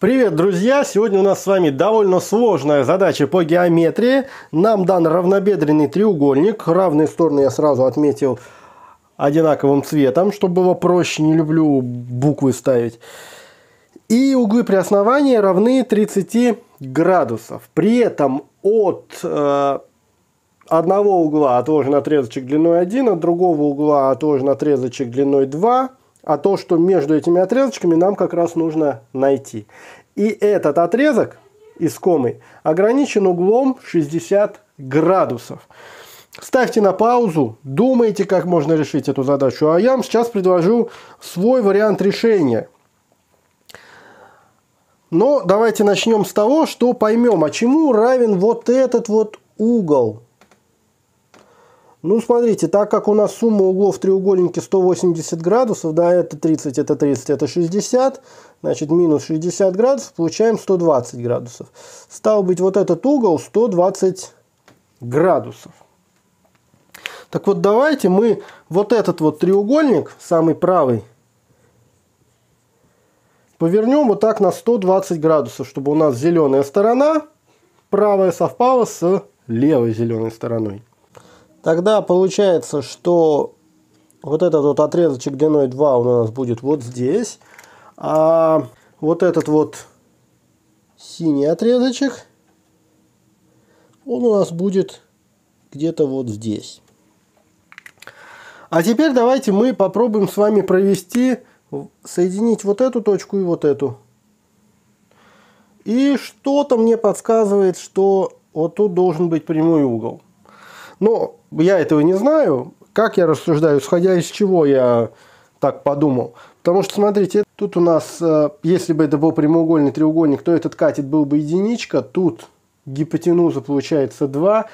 Привет, друзья! Сегодня у нас с вами довольно сложная задача по геометрии. Нам дан равнобедренный треугольник. Равные стороны я сразу отметил одинаковым цветом, чтобы было проще. Не люблю буквы ставить. И углы при основании равны 30 градусов. При этом от э, одного угла отложен отрезочек длиной 1, от другого угла отложен отрезочек длиной 2 а то, что между этими отрезочками нам как раз нужно найти. И этот отрезок искомый ограничен углом 60 градусов. Ставьте на паузу, думайте, как можно решить эту задачу. А я вам сейчас предложу свой вариант решения. Но давайте начнем с того, что поймем, а чему равен вот этот вот угол. Ну, смотрите, так как у нас сумма углов в треугольнике 180 градусов, да, это 30, это 30, это 60, значит, минус 60 градусов, получаем 120 градусов. Стал быть, вот этот угол 120 градусов. Так вот, давайте мы вот этот вот треугольник, самый правый, повернем вот так на 120 градусов, чтобы у нас зеленая сторона правая совпала с левой зеленой стороной. Тогда получается, что вот этот вот отрезочек длиной 2 у нас будет вот здесь. А вот этот вот синий отрезочек, он у нас будет где-то вот здесь. А теперь давайте мы попробуем с вами провести, соединить вот эту точку и вот эту. И что-то мне подсказывает, что вот тут должен быть прямой угол. Но я этого не знаю. Как я рассуждаю, исходя из чего я так подумал. Потому что, смотрите, тут у нас, э, если бы это был прямоугольный треугольник, то этот катет был бы единичка. Тут гипотенуза получается 2.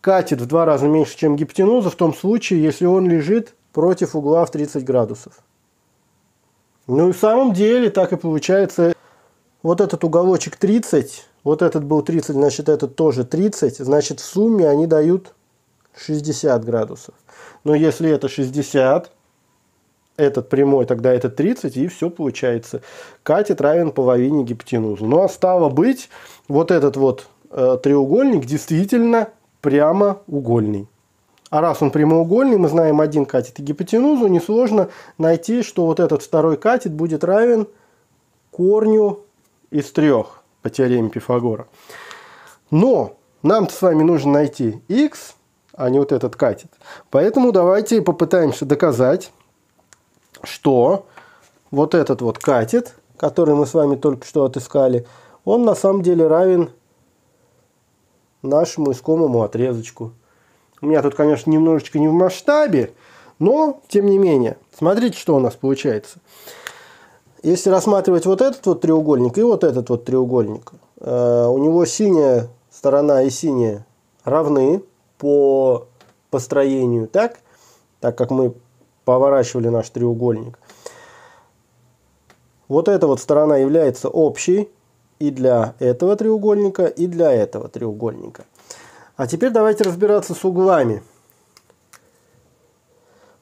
Катет в два раза меньше, чем гипотенуза, в том случае, если он лежит против угла в 30 градусов. Ну и в самом деле так и получается. Вот этот уголочек 30, вот этот был 30, значит этот тоже 30. Значит в сумме они дают 60 градусов. Но если это 60, этот прямой, тогда это 30, и все получается. Катет равен половине гипотенузы. Ну а стало быть, вот этот вот э, треугольник действительно прямоугольный. А раз он прямоугольный, мы знаем один катет и гипотенузу, несложно найти, что вот этот второй катет будет равен корню из трех по теореме Пифагора. Но нам с вами нужно найти x а не вот этот катет. Поэтому давайте попытаемся доказать, что вот этот вот катет, который мы с вами только что отыскали, он на самом деле равен нашему искомому отрезочку. У меня тут, конечно, немножечко не в масштабе, но тем не менее. Смотрите, что у нас получается. Если рассматривать вот этот вот треугольник и вот этот вот треугольник, э, у него синяя сторона и синяя равны по построению так, так как мы поворачивали наш треугольник. Вот эта вот сторона является общей и для этого треугольника, и для этого треугольника. А теперь давайте разбираться с углами.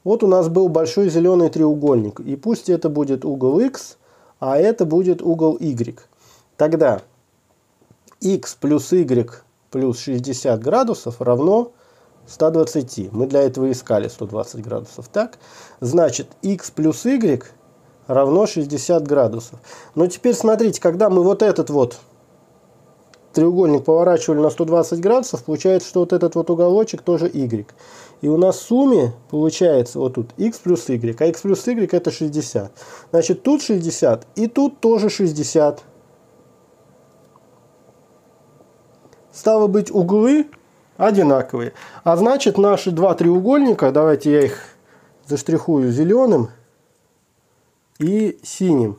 Вот у нас был большой зеленый треугольник. И пусть это будет угол x, а это будет угол y. Тогда x плюс y плюс 60 градусов равно 120. Мы для этого искали 120 градусов. Так, значит, x плюс y равно 60 градусов. Но теперь смотрите, когда мы вот этот вот треугольник поворачивали на 120 градусов, получается, что вот этот вот уголочек тоже y. И у нас в сумме получается вот тут x плюс y, а x плюс y это 60. Значит, тут 60 и тут тоже 60. Стало быть, углы одинаковые. А значит, наши два треугольника, давайте я их заштрихую зеленым и синим.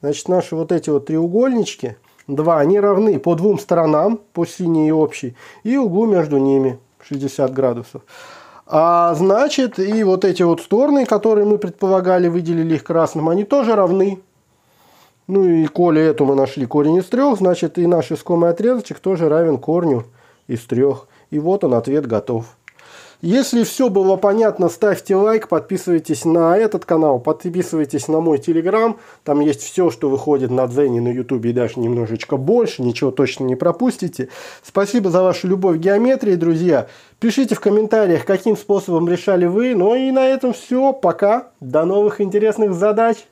Значит, наши вот эти вот треугольнички, два, они равны по двум сторонам, по синей и общей, и углу между ними 60 градусов. А значит, и вот эти вот стороны, которые мы предполагали, выделили их красным, они тоже равны ну и коли эту мы нашли корень из трех, значит и наш искомый отрезочек тоже равен корню из трех. И вот он, ответ готов. Если все было понятно, ставьте лайк, подписывайтесь на этот канал, подписывайтесь на мой телеграм. Там есть все, что выходит на Дзене, на Ютубе и даже немножечко больше. Ничего точно не пропустите. Спасибо за вашу любовь к геометрии, друзья. Пишите в комментариях, каким способом решали вы. Ну и на этом все. Пока. До новых интересных задач.